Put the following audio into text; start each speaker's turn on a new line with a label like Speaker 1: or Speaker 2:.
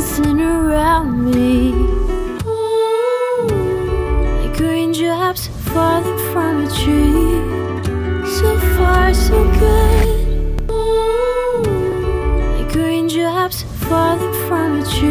Speaker 1: dancing around me. Like raindrops falling from a tree. So far, so good. Like raindrops falling from a tree.